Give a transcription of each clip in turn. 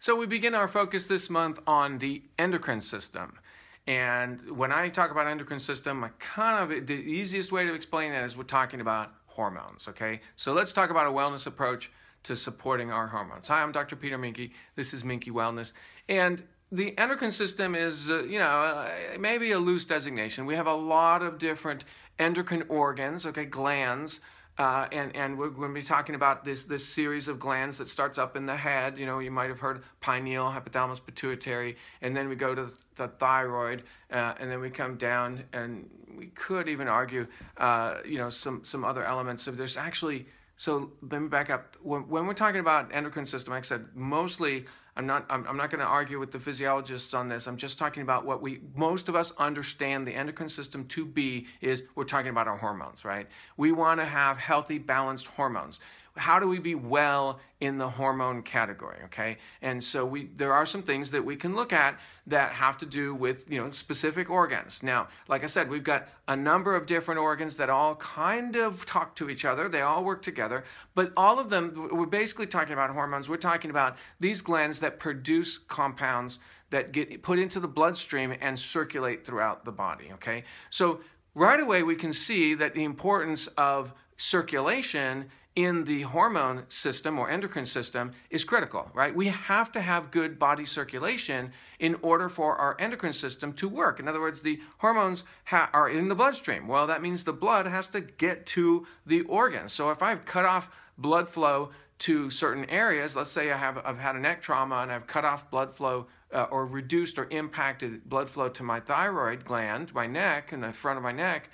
So we begin our focus this month on the endocrine system. And when I talk about endocrine system, I kind of the easiest way to explain that is we're talking about hormones, okay? So let's talk about a wellness approach to supporting our hormones. Hi, I'm Dr. Peter Minke. This is Minke Wellness. And the endocrine system is, uh, you know, uh, maybe a loose designation. We have a lot of different endocrine organs, okay, glands, uh, and and we're going to be talking about this this series of glands that starts up in the head. You know, you might have heard pineal, hypothalamus, pituitary, and then we go to the thyroid, uh, and then we come down, and we could even argue, uh, you know, some some other elements. So there's actually so let me back up. When, when we're talking about endocrine system, like I said, mostly I'm not I'm, I'm not going to argue with the physiologists on this. I'm just talking about what we most of us understand the endocrine system to be is we're talking about our hormones, right? We want to have healthy, balanced hormones how do we be well in the hormone category okay? And so we there are some things that we can look at that have to do with you know specific organs. Now like i said we've got a number of different organs that all kind of talk to each other. They all work together. But all of them we're basically talking about hormones. We're talking about these glands that produce compounds that get put into the bloodstream and circulate throughout the body okay? So right away we can see that the importance of circulation in the hormone system or endocrine system is critical, right? We have to have good body circulation in order for our endocrine system to work. In other words, the hormones are in the bloodstream. Well, that means the blood has to get to the organs. So if I've cut off blood flow to certain areas, let's say I have I've had a neck trauma and I've cut off blood flow uh, or reduced or impacted blood flow to my thyroid gland, my neck, and the front of my neck,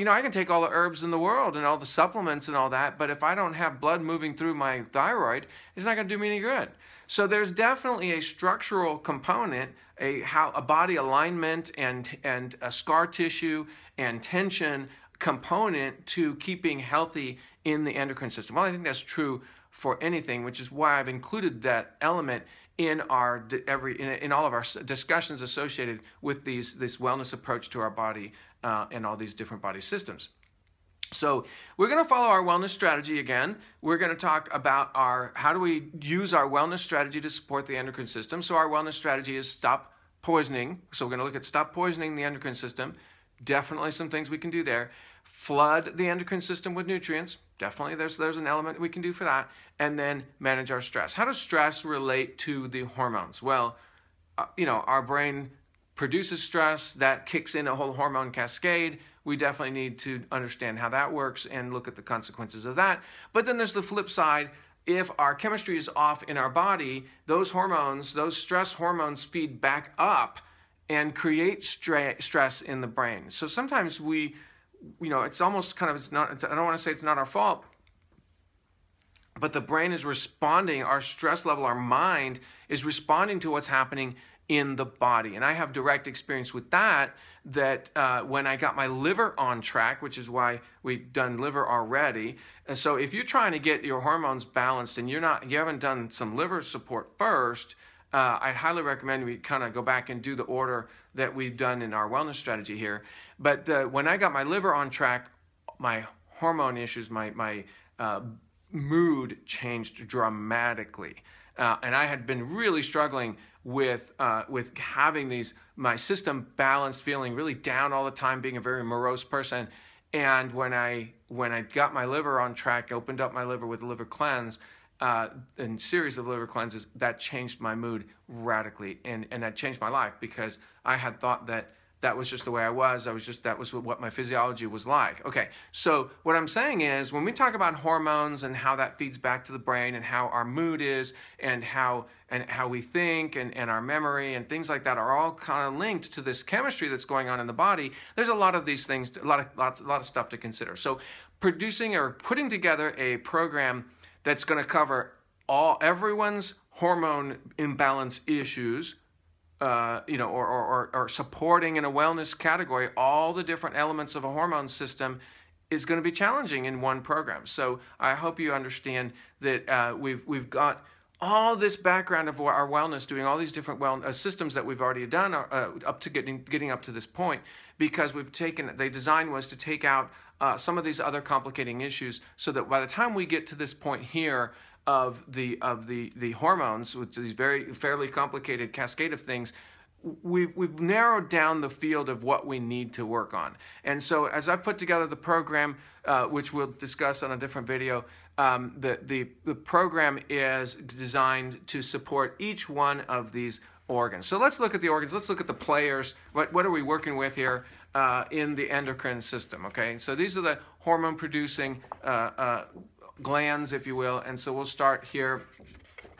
you know, I can take all the herbs in the world and all the supplements and all that, but if I don't have blood moving through my thyroid, it's not going to do me any good. So there's definitely a structural component, a how a body alignment and and a scar tissue and tension component to keeping healthy in the endocrine system. Well, I think that's true for anything, which is why I've included that element in our every in, in all of our discussions associated with these this wellness approach to our body uh, and all these different body systems. So we're going to follow our wellness strategy again. We're going to talk about our how do we use our wellness strategy to support the endocrine system. So our wellness strategy is stop poisoning. So we're going to look at stop poisoning the endocrine system. Definitely some things we can do there. Flood the endocrine system with nutrients. Definitely there's there's an element we can do for that. And then manage our stress. How does stress relate to the hormones? Well, uh, you know, our brain produces stress, that kicks in a whole hormone cascade. We definitely need to understand how that works and look at the consequences of that. But then there's the flip side. If our chemistry is off in our body, those hormones, those stress hormones feed back up and create stress in the brain. So sometimes we, you know, it's almost kind of, it's not, I don't want to say it's not our fault, but the brain is responding, our stress level, our mind is responding to what's happening in the body. And I have direct experience with that, that uh, when I got my liver on track, which is why we've done liver already. And so if you're trying to get your hormones balanced and you're not, you haven't done some liver support first, uh, I highly recommend we kind of go back and do the order that we've done in our wellness strategy here. But when I got my liver on track, my hormone issues, my, my uh, mood changed dramatically. Uh, and I had been really struggling with uh, with having these my system balanced, feeling really down all the time, being a very morose person. And when I when I got my liver on track, opened up my liver with a liver cleanse, uh, and series of liver cleanses, that changed my mood radically, and and that changed my life because I had thought that that was just the way I was. I was just, that was what my physiology was like. Okay, so what I'm saying is when we talk about hormones and how that feeds back to the brain and how our mood is and how, and how we think and, and our memory and things like that are all kind of linked to this chemistry that's going on in the body, there's a lot of these things, a lot of, lots, a lot of stuff to consider. So producing or putting together a program that's going to cover all everyone's hormone imbalance issues uh, you know, or, or, or supporting in a wellness category all the different elements of a hormone system is going to be challenging in one program. So I hope you understand that uh, we've we've got all this background of our wellness, doing all these different well uh, systems that we've already done uh, up to getting getting up to this point, because we've taken the design was to take out uh, some of these other complicating issues, so that by the time we get to this point here, of the of the the hormones, which these very fairly complicated cascade of things, we've, we've narrowed down the field of what we need to work on. And so as I've put together the program, uh, which we'll discuss on a different video, um, the, the, the program is designed to support each one of these organs. So let's look at the organs. Let's look at the players. What, what are we working with here uh, in the endocrine system, okay? So these are the hormone producing uh, uh glands, if you will. And so we'll start here.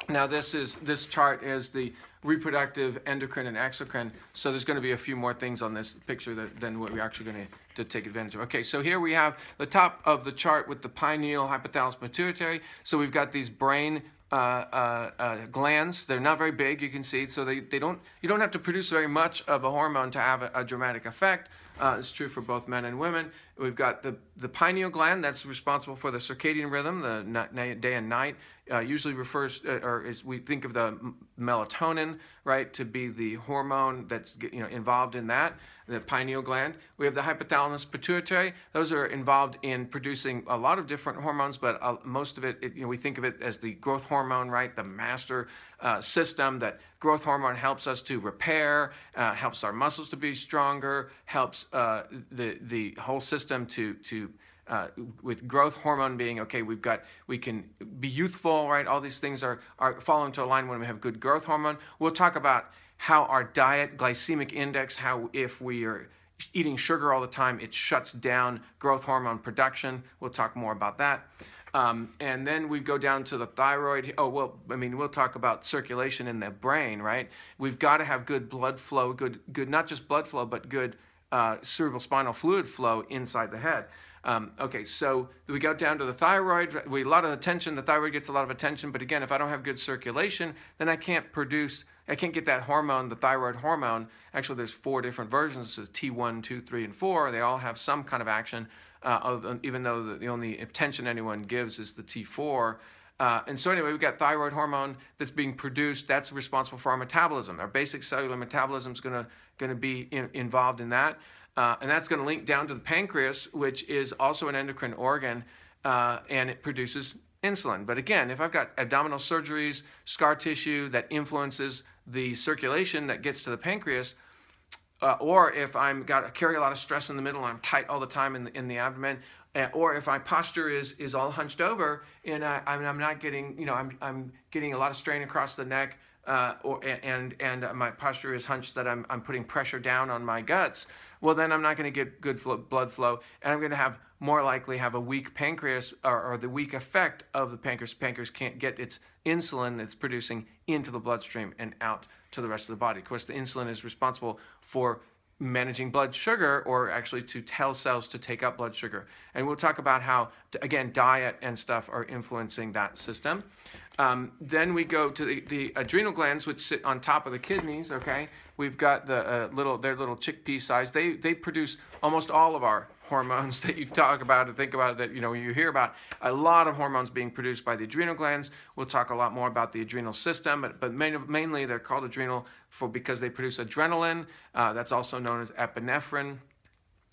Now this is this chart is the reproductive, endocrine, and exocrine. So there's going to be a few more things on this picture that, than what we're actually going to, to take advantage of. Okay, so here we have the top of the chart with the pineal, hypothalamus, pituitary. So we've got these brain uh, uh, uh, glands. They're not very big, you can see. So they, they don't, you don't have to produce very much of a hormone to have a, a dramatic effect. Uh, it's true for both men and women. We've got the, the pineal gland that's responsible for the circadian rhythm, the day and night. Uh, usually refers, uh, or is we think of the melatonin, right, to be the hormone that's you know involved in that, the pineal gland. We have the hypothalamus pituitary. Those are involved in producing a lot of different hormones, but uh, most of it, it, you know, we think of it as the growth hormone, right, the master uh, system that growth hormone helps us to repair, uh, helps our muscles to be stronger, helps uh, the the whole system to to uh, with growth hormone being okay, we've got we can be youthful, right? All these things are are fall into a line when we have good growth hormone. We'll talk about how our diet, glycemic index, how if we are eating sugar all the time, it shuts down growth hormone production. We'll talk more about that. Um, and then we go down to the thyroid. Oh, well, I mean, we'll talk about circulation in the brain, right? We've got to have good blood flow, good, good, not just blood flow, but good uh, cerebral spinal fluid flow inside the head. Um, okay, so we go down to the thyroid. We a lot of attention. The thyroid gets a lot of attention, but again, if I don't have good circulation, then I can't produce. I can't get that hormone, the thyroid hormone. Actually, there's four different versions. It's T1, 2, 3, and 4. They all have some kind of action, uh, even though the, the only attention anyone gives is the T4. Uh, and so anyway, we've got thyroid hormone that's being produced. That's responsible for our metabolism. Our basic cellular metabolism is going to be in, involved in that. Uh, and that's going to link down to the pancreas, which is also an endocrine organ, uh, and it produces insulin. But again, if I've got abdominal surgeries, scar tissue that influences the circulation that gets to the pancreas, uh, or if I'm got carry a lot of stress in the middle and I'm tight all the time in the, in the abdomen, uh, or if my posture is is all hunched over and I, I'm, I'm not getting you know I'm I'm getting a lot of strain across the neck uh, or and and my posture is hunched that I'm I'm putting pressure down on my guts, well then I'm not going to get good flow, blood flow, and I'm going to have more likely have a weak pancreas or, or the weak effect of the pancreas. Pancreas can't get its insulin that's producing into the bloodstream and out to the rest of the body. Of course, the insulin is responsible for managing blood sugar or actually to tell cells to take up blood sugar. And we'll talk about how, again, diet and stuff are influencing that system. Um, then we go to the, the, adrenal glands, which sit on top of the kidneys, okay? We've got the uh, little, their little chickpea size. They, they produce almost all of our hormones that you talk about and think about that you know you hear about a lot of hormones being produced by the adrenal glands we'll talk a lot more about the adrenal system but, but main, mainly they're called adrenal for because they produce adrenaline uh, that's also known as epinephrine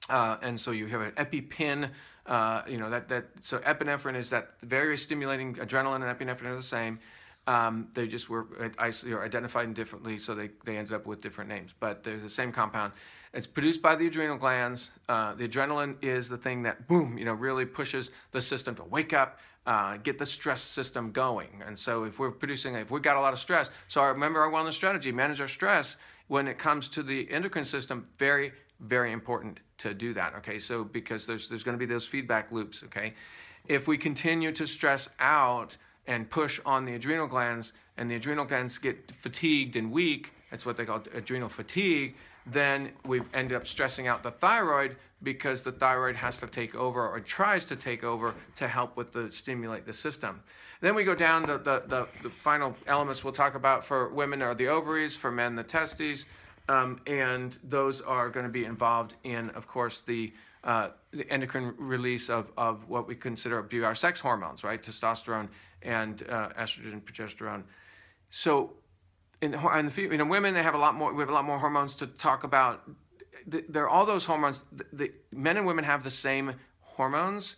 uh, and so you have an EpiPen uh, you know that that so epinephrine is that very stimulating adrenaline and epinephrine are the same um, they just were identified differently, so they, they ended up with different names. But they're the same compound. It's produced by the adrenal glands. Uh, the adrenaline is the thing that, boom, you know, really pushes the system to wake up, uh, get the stress system going. And so if we're producing, if we've got a lot of stress, so remember our wellness strategy, manage our stress. When it comes to the endocrine system, very, very important to do that. Okay, so because there's there's going to be those feedback loops. Okay, if we continue to stress out and push on the adrenal glands, and the adrenal glands get fatigued and weak, that's what they call adrenal fatigue, then we end up stressing out the thyroid because the thyroid has to take over or tries to take over to help with the stimulate the system. Then we go down the, the, the final elements we'll talk about for women are the ovaries, for men the testes, um, and those are going to be involved in, of course, the, uh, the endocrine release of, of what we consider be our sex hormones, right? Testosterone and uh, estrogen, progesterone. So in, in the you know women they have a lot more we have a lot more hormones to talk about there are all those hormones the, the, men and women have the same hormones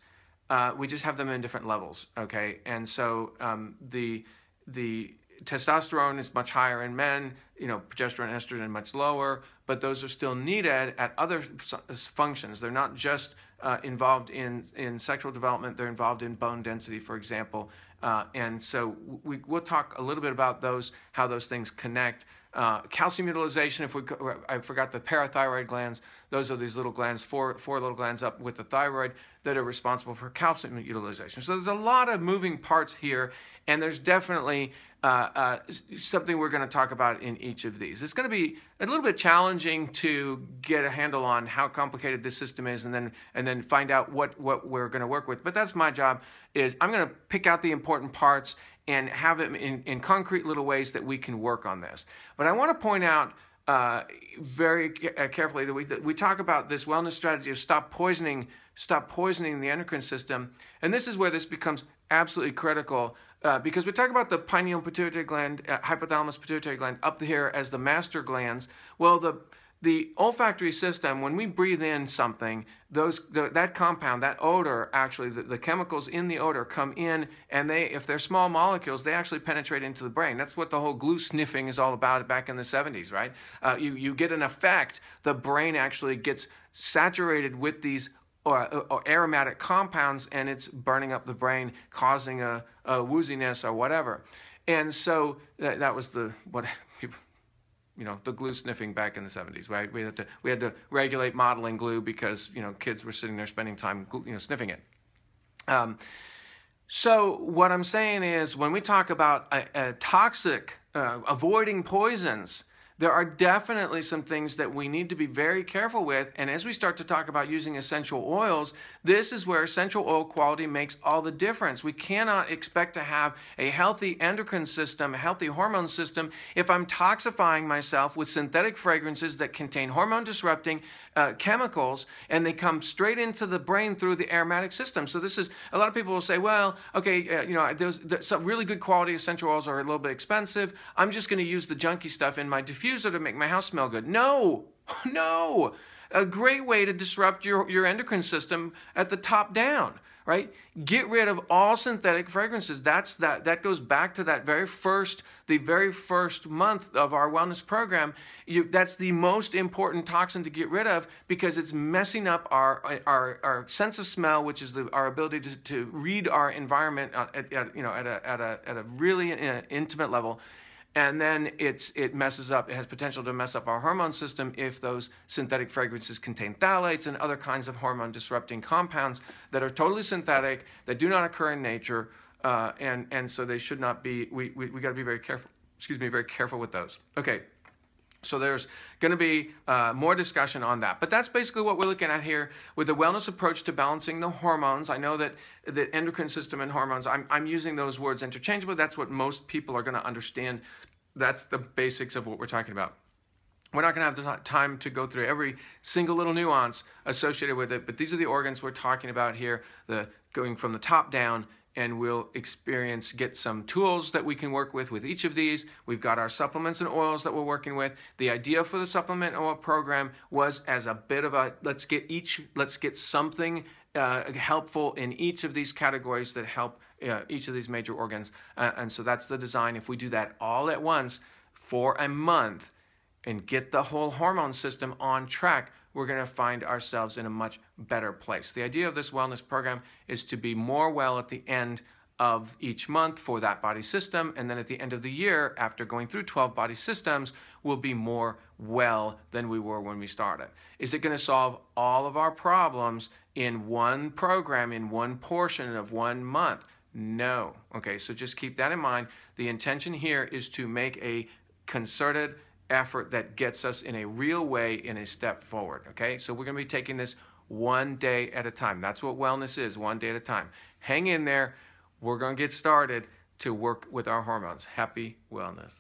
Uh, we just have them in different levels, okay? And so um, the the testosterone is much higher in men, you know, progesterone, and estrogen much lower, but those are still needed at other functions. They're not just uh, involved in, in sexual development, they're involved in bone density, for example. Uh, and so we, we'll talk a little bit about those, how those things connect. Uh, calcium utilization, if we, I forgot the parathyroid glands, those are these little glands, four, four little glands up with the thyroid that are responsible for calcium utilization. So there's a lot of moving parts here, and there's definitely uh, uh, something we're going to talk about in each of these. It's going to be a little bit challenging to get a handle on how complicated this system is, and then and then find out what what we're going to work with. But that's my job. Is I'm going to pick out the important parts and have it in, in concrete little ways that we can work on this. But I want to point out. Uh, very uh, carefully that we, that we talk about this wellness strategy of stop poisoning, stop poisoning the endocrine system, and this is where this becomes absolutely critical uh, because we talk about the pineal pituitary gland, uh, hypothalamus pituitary gland up here as the master glands. Well, the the olfactory system, when we breathe in something, those the, that compound, that odor, actually, the, the, chemicals in the odor come in, and they, if they're small molecules, they actually penetrate into the brain. That's what the whole glue sniffing is all about back in the 70s, right? Uh, you you get an effect. The brain actually gets saturated with these or, or, aromatic compounds and it's burning up the brain, causing a, a wooziness or whatever. And so that, that was the what people, you know, the glue sniffing back in the 70s, right? We had to we had to regulate modeling glue because you know kids were sitting there spending time you know sniffing it. Um, so what I'm saying is when we talk about a, a toxic, uh, avoiding poisons, there are definitely some things that we need to be very careful with. And as we start to talk about using essential oils, this is where essential oil quality makes all the difference. We cannot expect to have a healthy endocrine system, a healthy hormone system, if I'm toxifying myself with synthetic fragrances that contain hormone disrupting uh, chemicals and they come straight into the brain through the aromatic system. So this is a lot of people will say, well, okay, uh, you know, there's, there's, some really good quality essential oils are a little bit expensive. I'm just going to use the junky stuff in my diffuser to make my house smell good. No, no. A great way to disrupt your, your endocrine system at the top down right? Get rid of all synthetic fragrances. That's that that goes back to that very first the very first month of our wellness program. You, that's the most important toxin to get rid of because it's messing up our our, our sense of smell, which is the, our ability to, to read our environment at, at, you know at a at a at a really uh, intimate level and then it's it messes up it has potential to mess up our hormone system if those synthetic fragrances contain phthalates and other kinds of hormone disrupting compounds that are totally synthetic that do not occur in nature uh, and and so they should not be we we, we got to be very careful excuse me very careful with those. Okay so there's going to be uh, more discussion on that. But that's basically what we're looking at here with the wellness approach to balancing the hormones. I know that the endocrine system and hormones, I'm, I'm using those words interchangeably. That's what most people are going to understand. That's the basics of what we're talking about. We're not going to have the time to go through every single little nuance associated with it, but these are the organs we're talking about here, the going from the top down and we'll experience, get some tools that we can work with with each of these. We've got our supplements and oils that we're working with. The idea for the supplement oil program was as a bit of a, let's get each, let's get something uh, helpful in each of these categories that help uh, each of these major organs. Uh, and so that's the design. If we do that all at once for a month and get the whole hormone system on track, we're going to find ourselves in a much better place. The idea of this wellness program is to be more well at the end of each month for that body system. And then at the end of the year, after going through 12 body systems, we'll be more well than we were when we started. Is it going to solve all of our problems in one program, in one portion of one month? No. Okay, so just keep that in mind. The intention here is to make a concerted effort that gets us in a real way in a step forward. Okay, so we're going to be taking this one day at a time. That's what wellness is, one day at a time. Hang in there. We're going to get started to work with our hormones. Happy wellness.